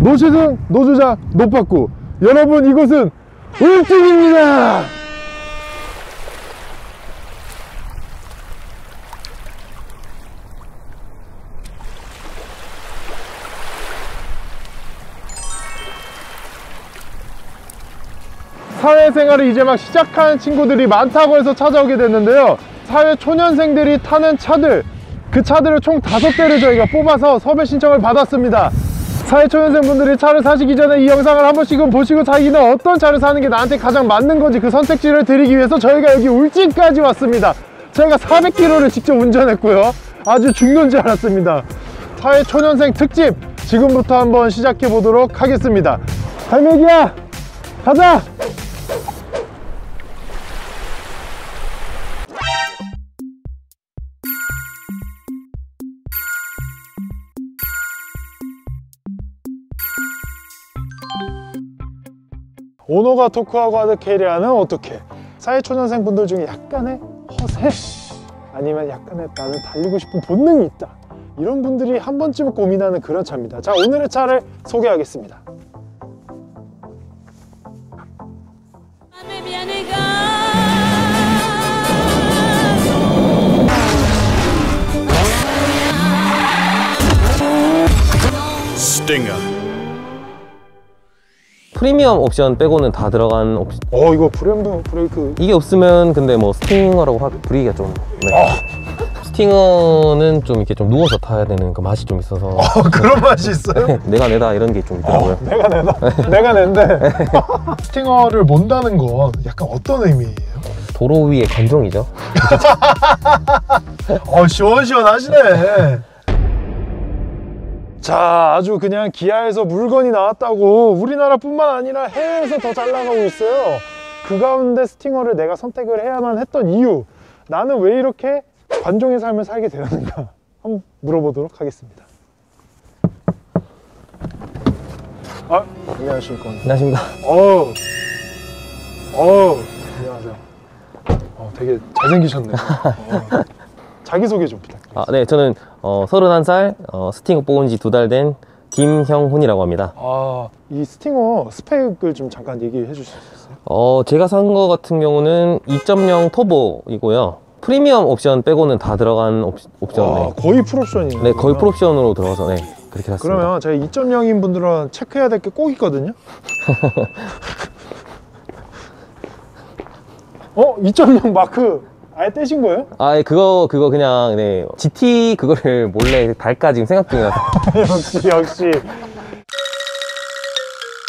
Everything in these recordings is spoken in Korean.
노시등, 노주장, 노파구. 여러분, 이곳은 울진입니다! 사회생활을 이제 막 시작하는 친구들이 많다고 해서 찾아오게 됐는데요. 사회 초년생들이 타는 차들, 그 차들을 총 다섯 대를 저희가 뽑아서 섭외 신청을 받았습니다. 사회 초년생 분들이 차를 사시기 전에 이 영상을 한 번씩은 보시고 자기는 어떤 차를 사는 게 나한테 가장 맞는 건지 그 선택지를 드리기 위해서 저희가 여기 울진까지 왔습니다. 저희가 400km를 직접 운전했고요. 아주 죽는 줄 알았습니다. 사회 초년생 특집 지금부터 한번 시작해 보도록 하겠습니다. 갈매기야, 가자! 오너가 토크하고 하드 캐리아는 어떻게? 사회초년생 분들 중에 약간의 허세? 아니면 약간의 나는 달리고 싶은 본능이 있다. 이런 분들이 한 번쯤 고민하는 그런 차입니다. 자, 오늘의 차를 소개하겠습니다. Stinger. 프리미엄 옵션 빼고는 다 들어간 옵션 어, 이거 브레이크, 브레이크. 이게 없으면 근데 뭐 스팅어라고 하, 부르기가 좀 네. 스팅어는 좀 이렇게 좀 누워서 타야 되는 그 맛이 좀 있어서 어, 그런 맛이 있어요? 내가 내다 이런 게 좀 있더라고요 내가 내다. 내가 낸데. 스팅어를 몬다는 건 약간 어떤 의미예요? 도로 위의 관종이죠 어, 시원시원하시네. 자, 아주 그냥 기아에서 물건이 나왔다고 우리나라뿐만 아니라 해외에서 더 잘 나가고 있어요. 그 가운데 스팅어를 내가 선택을 해야만 했던 이유. 나는 왜 이렇게 관종의 삶을 살게 되었는가? 한번 물어보도록 하겠습니다. 아, 안녕하십니까. 안녕하십니까 어우, 어우, 안녕하세요. 어, 되게 잘생기셨네요. 어. 자기소개 좀 부탁드립니다. 아, 네 저는 어, 31살 어, 스팅어 뽑은 지 두 달 된 김형훈이라고 합니다 아, 이 스팅어 스펙을 좀 잠깐 얘기해 주실 수 있어요? 어, 제가 산 거 같은 경우는 2.0 터보이고요 프리미엄 옵션 빼고는 다 들어간 옵, 옵션 아, 네. 거의 풀옵션이네요. 네 거의 풀옵션으로 들어가서 네 그렇게 샀습니다 그러면 저희 2.0인 분들은 체크해야 될 게 꼭 있거든요. 어? 2.0 마크 아예 떼신 거예요? 아, 예, 그거, 그거 그냥, 네. GT 그거를 몰래 달까 지금 생각 중이라서. 역시 역시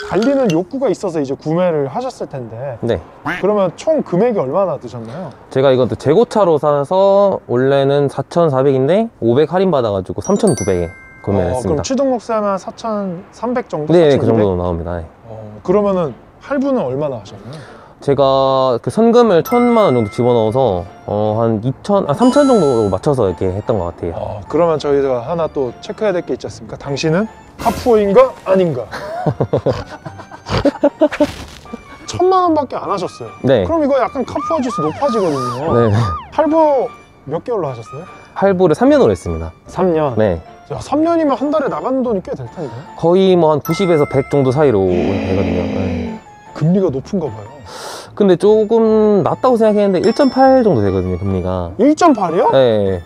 달리는 욕구가 있어서 이제 구매를 하셨을 텐데 네. 그러면 총 금액이 얼마나 드셨나요? 제가 이것도 재고차로 사서 원래는 4,400인데 500 할인 받아가지고 3,900에 구매를 어, 했습니다. 그럼 취등록세 하면 4,300 정도? 네, 4,200? 그 정도 나옵니다. 네. 어, 그러면은 할부는 얼마나 하셨나요? 제가 그 선금을 1,000만 원 정도 집어넣어서 어, 한 2,000, 아, 3,000 정도 맞춰서 이렇게 했던 것 같아요. 어, 그러면 저희가 하나 또 체크해야 될 게 있지 않습니까? 당신은 카푸어인가 아닌가? 천만 원밖에 안 하셨어요. 네. 그럼 이거 약간 카푸어 지수 높아지거든요. 네. 할부 몇 개월로 하셨어요? 할부를 3년으로 했습니다. 3년. 네. 야, 3년이면 한 달에 나가는 돈이 꽤 될 텐데. 거의 뭐 한 90에서 100 정도 사이로 되거든요. 네. 금리가 높은가 봐요. 근데 조금 낮다고 생각했는데 1.8 정도 되거든요, 금리가. 1.8이요? 네.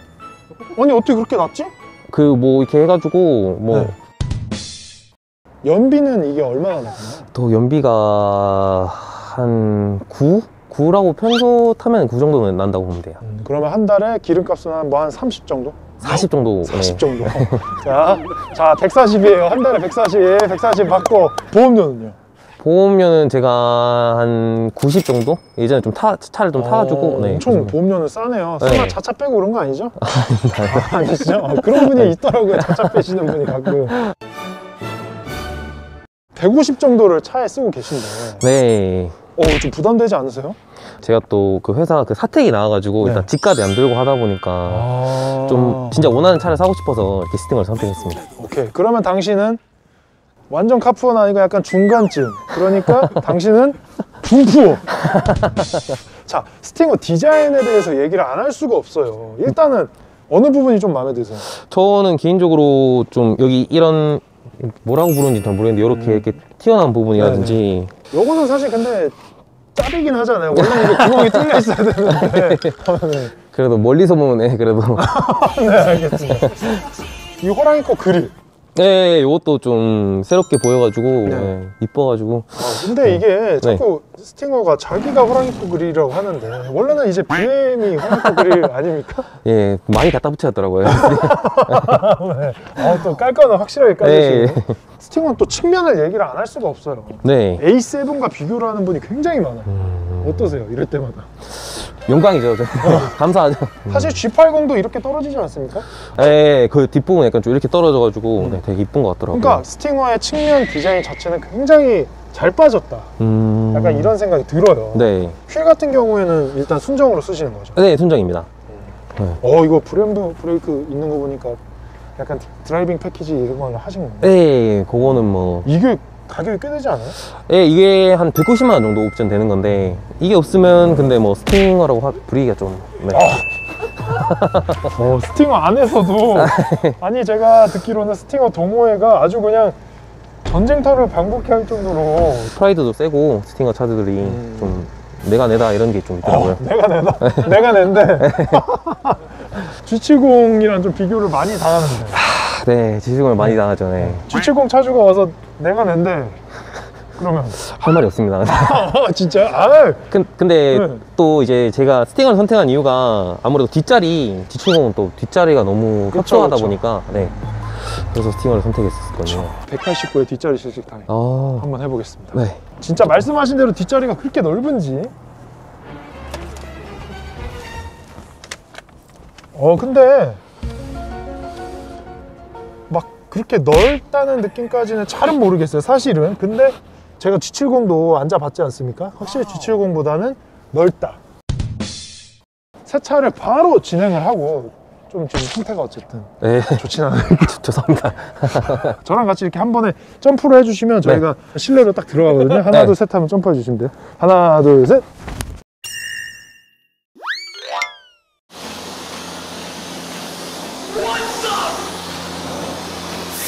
아니 어떻게 그렇게 낮지? 그 뭐 이렇게 해가지고 뭐 네. 연비는 이게 얼마나 나가나요? 또 연비가 한 9? 9라고 평소 타면 9 정도는 난다고 보면 돼요. 음, 그러면 한 달에 기름값은 한 뭐 한 30 정도? 40 정도. 40 네. 정도. 자, 자, 140이에요. 한 달에 140, 140 받고 보험료는요? 보험료는 제가 한 90 정도? 예전에 좀 타, 차를 좀 타가지고. 어, 네, 엄청 그. 보험료는 싸네요. 네. 설마 자차 빼고 그런 거 아니죠? 아, 아니죠? 어, 그런 분이 있더라고요. 자차 빼시는 분이 가끔. 150 정도를 차에 쓰고 계신데, 네. 어, 좀 부담되지 않으세요? 제가 또 그 회사 그 사택이 나와가지고 네. 일단 집값이 안 들고 하다 보니까 아... 좀 진짜 원하는 차를 사고 싶어서 이렇게 스팅을 선택했습니다. 오케이. 그러면 당신은 완전 카푸어는 아니고 약간 중간쯤. 그러니까 당신은 중푸어. 자, 스팅어 디자인에 대해서 얘기를 안 할 수가 없어요. 일단은 어느 부분이 좀 마음에 드세요? 저는 개인적으로 좀 여기 이런 뭐라고 부르는지 잘 모르겠는데 이렇게 이렇게 튀어나온 부분이라든지 요거는 사실 근데 짭이긴 하잖아요. 원래 이게 구멍이 뚫려 있어야 되는데. 네. 그래도 멀리서 보면 네, 그래도 네, 알겠습니다. 이 호랑이 코 그릴. 네 이것도 좀 새롭게 보여가지고 네. 네, 이뻐가지고 아, 근데 이게 자꾸 스팅어가 자기가 호랑이 코 그릴이라고 하는데 원래는 이제 BM이 호랑이 코 그릴 아닙니까? 예 많이 갖다 붙였더라고요. 네. 아, 또 깔거는 확실하게 네. 깔으시고. 스팅어는 또 측면을 얘기를 안 할 수가 없어요. 네 A7과 비교를 하는 분이 굉장히 많아요. 음, 어떠세요? 이럴 때마다. 영광이죠. 저. 감사하죠. 사실 G80도 이렇게 떨어지지 않습니까? 예, 그 뒷부분 약간 좀 이렇게 떨어져가지고 네, 되게 이쁜 것 같더라고요. 그러니까 스팅어의 측면 디자인 자체는 굉장히 잘 빠졌다. 음... 약간 이런 생각이 들어요. 네, 휠 같은 경우에는 일단 순정으로 쓰시는 거죠. 네 순정입니다. 어 이거 브렘보 브레이크 있는 거 보니까 약간 driving 패키지 이런 걸 하신 건가요? 네, 그거는 뭐 이게 가격이 꽤 되지 않아요? 예, 이게 한 190만 원 정도 옵션 되는 건데 이게 없으면 근데 뭐 스팅어라고 하, 부르기가 좀 네. 어 스팅어 안에서도 아니 제가 듣기로는 스팅어 동호회가 아주 그냥 전쟁터를 방불케 할 정도로 프라이드도 세고 스팅어 차들이 음. 좀 내가 내다 이런 게 좀 있더라고요. 어, 내가 내다 내가 낸데 G70이랑 좀 비교를 많이 당하는데 네, 지식을 많이 당하죠. 네. G70 차주가 와서 내가 낸데 그러면 할 말이 없습니다. 아 진짜? 아 근- 근데 네. 또 이제 제가 스팅어를 선택한 이유가 아무래도 뒷자리, G70은 또 뒷자리가 너무 그쵸, 협소하다 그쵸. 보니까 네. 그래서 스팅어를 선택했었거든요. 189에 뒷자리 실측 타임 아, 한번 해보겠습니다 네. 진짜 말씀하신 대로 뒷자리가 그렇게 넓은지 어 근데 막 그렇게 넓다는 느낌까지는 잘은 모르겠어요 사실은 근데 제가 G70도 앉아봤지 않습니까 확실히 G70보다는 넓다 세차를 바로 진행을 하고 좀 지금 상태가 어쨌든 네. 좋진 않아요 죄송합니다. 저랑 같이 이렇게 한 번에 점프를 해주시면 저희가 실내로 딱 들어가거든요. 하나, 네. 둘, 셋 하면 점프해 주시면 돼요. 하나, 둘, 셋.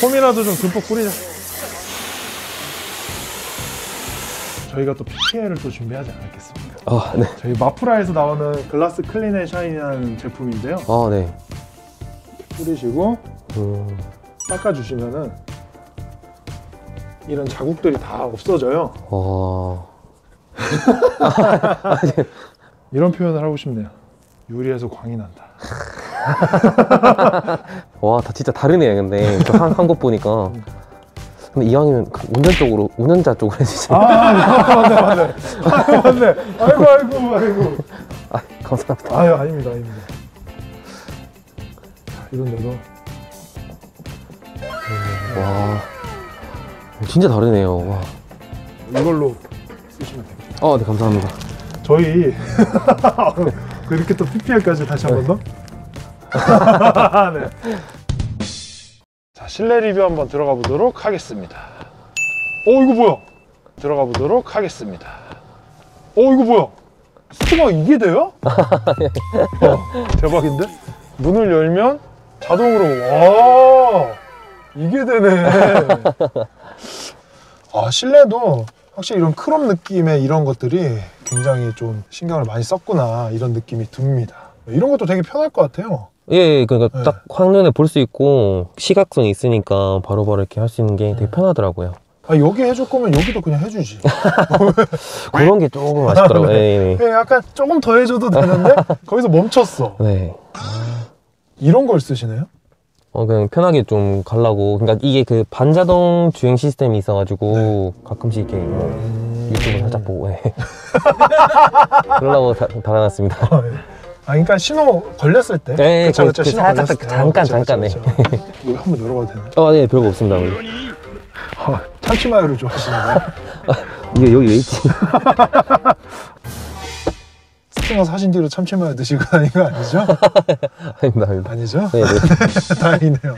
폼이라도 좀 듬뿍 뿌리자. 저희가 또 PPL을 또 준비하지 않았겠습니까? 아, 네. 저희 마프라에서 나오는 Glass Clean and Shine이라는 제품인데요. 아, 네. 뿌리시고 음, 닦아주시면은 이런 자국들이 다 없어져요. 와. 이런 표현을 하고 싶네요. 유리에서 광이 난다. 와, 다 진짜 다르네요, 근데. 한한곳 보니까. 근데 이왕이면 그 운전 쪽으로, 운전자 쪽으로 해주세요. 아, 맞네, 맞네. 아, 맞네. 아이고, 아이고, 아이고. 아, 감사합니다. 아유, 아닙니다, 아닙니다. 자, 이런 데도. 와. 진짜 다르네요. 와. 이걸로 쓰시면 됩니다. 아, 네, 감사합니다. 저희 이렇게 또 PPL까지 다시 한 번 더. 네. 자 실내 리뷰 한번 들어가 보도록 하겠습니다. 어 이거 뭐야? 들어가 보도록 하겠습니다. 어 이거 뭐야? 스티커 이게 돼요? 어, 대박인데? 문을 열면 자동으로 와 이게 되네. 아 실내도 확실히 이런 크롬 느낌의 이런 것들이 굉장히 좀 신경을 많이 썼구나 이런 느낌이 듭니다. 이런 것도 되게 편할 것 같아요. 예, 예, 그러니까 네. 딱 화면에 볼 수 있고 시각성이 있으니까 바로 바로 이렇게 할 수 있는 게 되게 편하더라고요. 아, 여기 해줄 거면 여기도 그냥 해주지. 그런 게 조금 아쉽더라고요. 예, 예. 예, 약간 조금 더 해줘도 되는데 거기서 멈췄어. 네. 이런 걸 쓰시네요? 어, 그냥 편하게 좀 가려고. 그러니까 이게 그 반자동 주행 시스템이 있어가지고 가끔씩 이렇게 뭐 유튜브 살짝 보고, 예. 그러려고 다, 달아놨습니다. 아, 예. 아, 그러니까 신호 걸렸을 때. 네, 그쵸, 그- 그쵸, 그 신호 살짝 걸렸을 때. 잠깐, 그쵸, 잠깐, 그쵸. 이거 한번 열어봐도 되나요? 어, 네, 별거 없습니다. 오늘. 아, 참치마요를 좋아하시는 거예요? 이게 여기 왜 있지? 스팅어 사신 뒤로 참치마요 드시고 다니는 거 아니죠? 아닙니다, 아닙니다. 아니죠? 네, 네. 다행이네요.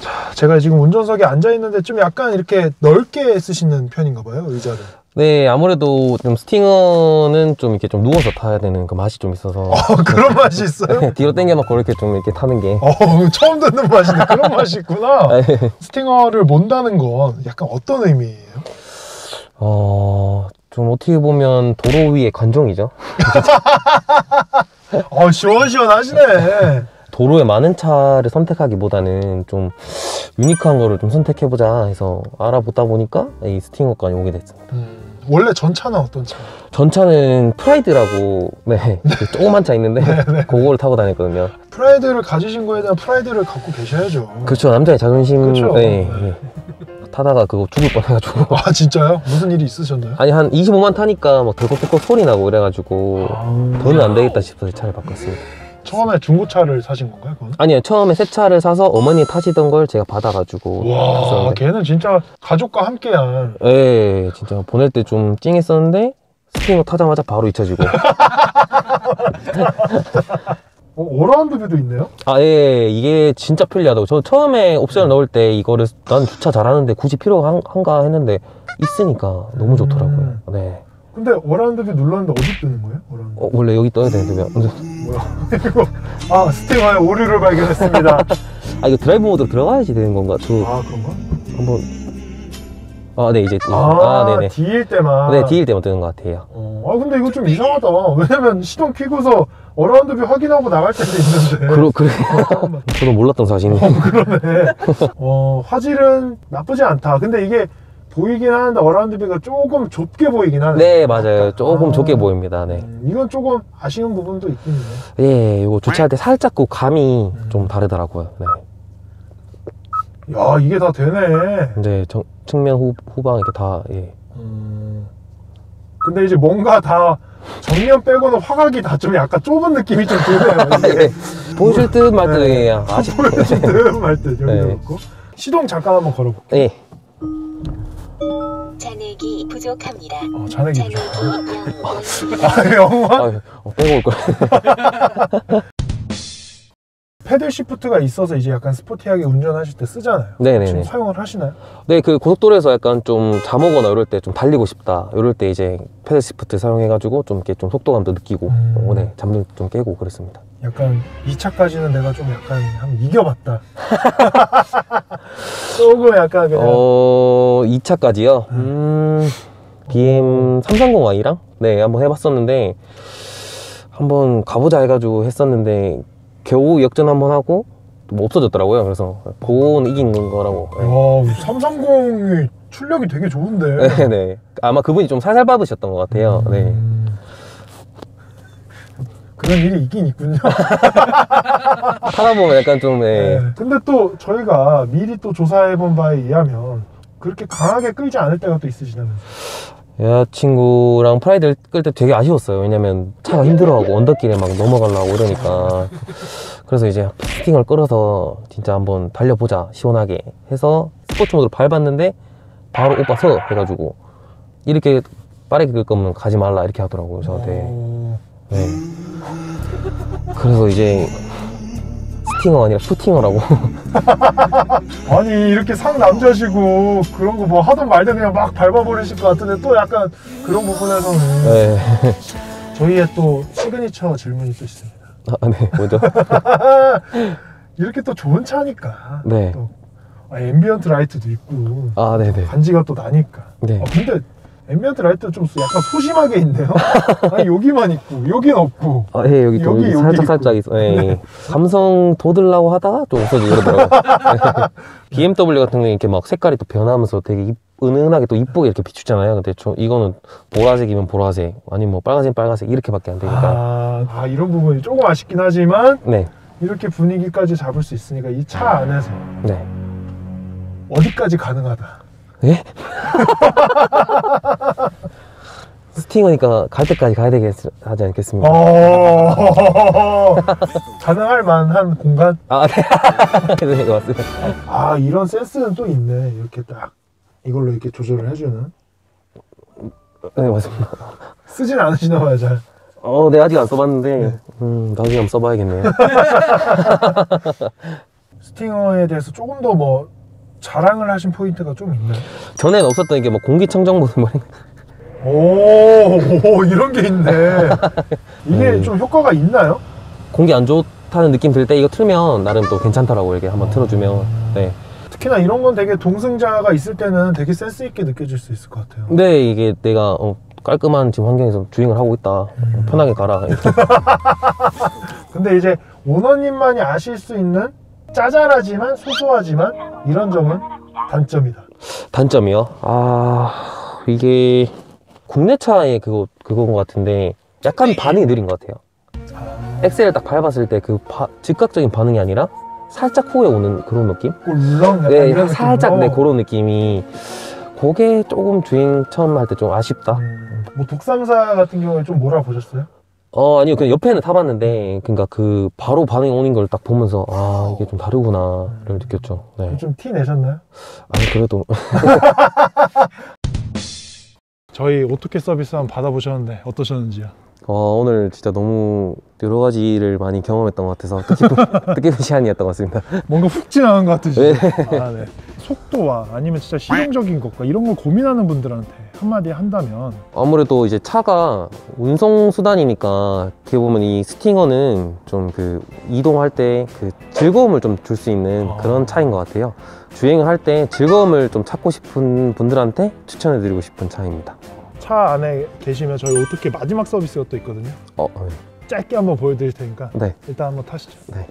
자, 제가 지금 운전석에 앉아 있는데 좀 약간 이렇게 넓게 쓰시는 편인가 봐요, 의자를. 네, 아무래도 좀 스팅어는 좀 이렇게 좀 누워서 타야 되는 그 맛이 좀 있어서. 어, 그런 맛이 있어요? 네, 뒤로 당겨놓고 이렇게 좀 이렇게 타는 게. 어, 처음 듣는 맛인데 그런 맛이 있구나. 네. 스팅어를 몬다는 건 약간 어떤 의미예요? 어, 좀 어떻게 보면 도로 위의 관종이죠. 어, 시원시원하시네. 도로에 많은 차를 선택하기보다는 좀 unique한 거를 좀 선택해보자 해서 알아보다 보니까 이 스팅어까지 오게 됐습니다. 음, 원래 전차는 어떤 차? 전차는 프라이드라고, 네, 그 조그만 차 있는데, 그거를 타고 다녔거든요. 프라이드를 가지신 거에 대한 프라이드를 갖고 계셔야죠. 그렇죠, 남자의 자존심, 그쵸. 네, 네. 타다가 그거 죽을 뻔해가지고. 아, 진짜요? 무슨 일이 있으셨나요? 아니, 한 25만 타니까 막 덜컥덜컥 소리 나고 그래가지고, 아, 더는 안 되겠다 싶어서 차를 바꿨습니다. 처음에 중고차를 사신 건가요, 그건? 아니요, 처음에 새 차를 사서 어머니 타시던 걸 제가 받아가지고. 와, 탔었는데. 걔는 진짜 가족과 함께한 예, 진짜 보낼 때 좀 찡했었는데 스팅어 타자마자 바로 잊혀지고 어, around view도 있네요? 아 예, 이게 진짜 편리하다고 저 처음에 옵션을 넣을 때 이거를 난 주차 잘하는데 굳이 필요가 한- 한가 했는데 있으니까 너무 좋더라고요 음. 네 근데 around view 눌렀는데 어디 뜨는 거예요? around 어, 원래 여기 떠야 되는데 왜- 뭐야? 이거 아 스팅어의 오류를 발견했습니다. 아 이거 드라이브 모드 들어가야지 되는 건가 저 아 그런가? 한번 아 네 이제 아, 아 네네 D일 때만. 네 D일 때만 뜨는 것 같아요 어, 아 근데 이거 좀 이상하다. 왜냐면 시동 켜고서 around view 확인하고 나갈 때도 있는데. 그러, 그래 저도 몰랐던 사실이네 그러네. 어 화질은 나쁘지 않다. 근데 이게 보이긴 하는데 around view가 조금 좁게 보이긴 하네. 네 맞아요 조금 아. 좁게 보입니다 네 음, 이건 조금 아쉬운 부분도 있네. 예, 이거 주차할 때 살짝 그 감이 좀 다르더라고요. 네. 야 이게 다 되네. 이제 정- 측면 후, 후방 이렇게 다, 예. 음, 근데 이제 뭔가 다 정면 빼고는 화각이 다 좀 약간 좁은 느낌이 좀 드네요. 이게. 예. 보일 듯 말 듯, 네. 예. 아직. 보여줄 듯말듯 여기 네. 놓고 시동 잠깐 한번 걸어볼게요. 예. 잔액이 부족합니다. 어, 잔액이 잔액이 부족하다. 영원. 아 영화 아유, 어, 빼고 올 걸. 패들 시프트가 있어서 이제 약간 스포티하게 운전하실 때 쓰잖아요. 지금 네네네. 사용을 하시나요? 네, 그 고속도로에서 약간 좀 잠오거나 이럴 때 좀 달리고 싶다. 이럴 때 이제 패들 시프트 사용해가지고 좀 이렇게 좀 속도감도 느끼고, 음. 어, 네, 잠도 좀 깨고 그랬습니다. 약간 2차까지는 내가 좀 약간 한번 이겨봤다. 조금 약간 그냥 어, 2차까지요? 음, BM 330i랑? 네, 한번 해봤었는데, 한번 가보자 해가지고 했었는데, 겨우 역전 한번 하고, 뭐 없어졌더라고요. 그래서, 그거는 이긴 거라고. 네. 와 330이 출력이 되게 좋은데. 네, 네. 아마 그분이 좀 살살 밟으셨던 것 같아요. 네. 음. 그런 일이 있긴 있군요. 타다 보면 약간 좀, 네. 네. 근데 또 저희가 미리 또 조사해본 바에 의하면 그렇게 강하게 끌지 않을 때가 또 있으시다면서요. 여자친구랑 프라이드를 끌 때 되게 아쉬웠어요. 왜냐면 차가 힘들어하고 언덕길에 막 넘어가려고 이러니까. 그래서 이제 스팅을 끌어서 진짜 한번 달려보자. 시원하게. 해서 스포츠 모드로 밟았는데 바로 오빠 서! 해가지고 이렇게 빠르게 끌 거면 가지 말라. 이렇게 하더라고요. 저한테. 어, 네. 그래서 이제 스팅어 아니라 푸팅어라고. 아니 이렇게 상남자시고 그런 거 뭐 하던 말든 그냥 막 밟아버리실 것 같은데 또 약간 그런 부분에서는 네. 저희의 또 시그니처 질문이 또 있습니다. 아, 네. 뭐죠? 이렇게 또 좋은 차니까 네. 또 아, ambient light도 있고 아, 네네. 반지가 또 나니까 네. 아, 근데 ambient light 좀 약간 소심하게 있네요. 아니 여기만 있고 여긴 없고. 아, 예, 여기 좀 여기, 여기 살짝 있고. 살짝 있어. 예. 감성 돋으려고 하다가 좀 없어지고 그러더라고. BMW 같은 경우는 이렇게 막 색깔이 또 변하면서 되게 이- 은은하게 또 이쁘게 이렇게 비추잖아요. 근데 저 이거는 보라색이면 보라색, 아니면 뭐 빨간색 빨간색 이렇게밖에 안 되니까. 아, 아, 이런 부분이 조금 아쉽긴 하지만 네, 이렇게 분위기까지 잡을 수 있으니까 이 차 안에서 네. 어디까지 가능하다. 예? 스팅어니까 갈 때까지 가야 되겠 하지 않겠습니까? 어... 가능할 만한 공간? 아, 네. 네, 맞습니다. 아 이런 센스는 또 있네. 이렇게 딱 이걸로 이렇게 조절을 해주는. 네, 맞습니다. 쓰진 않으시나 봐요 잘. 어, 네, 아직 안 써봤는데, 음, 나중에 한번 써봐야겠네요. 스팅어에 대해서 조금 더 뭐 자랑을 하신 포인트가 좀 있나요? 전에는 없었던 게 뭐 공기청정문 뭐 오, 오 이런 게 있네. 이게 음. 좀 효과가 있나요? 공기 안 좋다는 느낌 들 때 이거 틀면 나름 또 괜찮더라고 이렇게 한번 틀어주면 네. 특히나 이런 건 되게 동승자가 있을 때는 되게 센스 있게 느껴질 수 있을 것 같아요. 근데 이게 내가 어, 깔끔한 지금 환경에서 주행을 하고 있다 음. 편하게 가라. 근데 이제 오너님만이 아실 수 있는 짜잘하지만 소소하지만 이런 점은 단점이다. 단점이요? 아 이게 국내 차의 그거 그건 것 같은데 약간 반응이 느린 것 같아요. 엑셀을 딱 밟았을 때 그 즉각적인 반응이 아니라 살짝 후에 오는 그런 느낌? 꿀렁 약간 네, 이런 살짝. 네 그런 느낌이 그게 조금 주행 처음 할 때 좀 아쉽다. 음, 뭐 독삼사 같은 경우에 좀 몰아보셨어요? 어 아니요 그냥 옆에는 타봤는데 그러니까 그 바로 반응 오는 걸 딱 보면서 아 이게 좀 다르구나를 느꼈죠. 네. 좀 티 내셨나요? 아니 그래도 저희 오토캐 서비스 한번 받아보셨는데 어떠셨는지요? 어, 오늘 진짜 너무 여러 가지 를 많이 경험했던 것 같아서 뜻깊은, 뜻깊은 시간이었던 것 같습니다. 뭔가 훅 지나간 것 같으시죠? 네. 아, 네. 속도와 아니면 진짜 실용적인 것과 이런 걸 고민하는 분들한테 한마디 한다면 아무래도 이제 차가 운송 수단이니까 어떻게 보면 이 스팅어는 좀 그 이동할 때 그 즐거움을 좀 줄 수 있는 아. 그런 차인 것 같아요. 주행을 할 때 즐거움을 좀 찾고 싶은 분들한테 추천해드리고 싶은 차입니다. 차 안에 계시면 저희 오토캐 마지막 서비스가 또 있거든요. 어, 네. 짧게 한번 보여드릴 테니까 네. 일단 한번 타시죠. 네.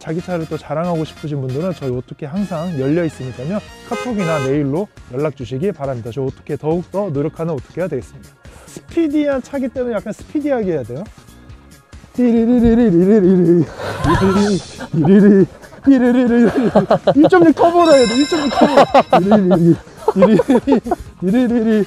자기 차를 또 자랑하고 싶으신 분들은 저희 오토캐 항상 열려 있으니까요. 카톡이나 메일로 연락 주시기 바랍니다. 저희 오토캐 더욱더 노력하는 오토캐가 되겠습니다. 스피디한 차기 때문에 약간 스피디하게 해야 돼요. 띠리리리리리리리리 리리리 리리리리리 1.6 터보로 해야 돼. 1.6 터보. 리리리리 리리리리